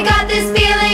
I got this feeling.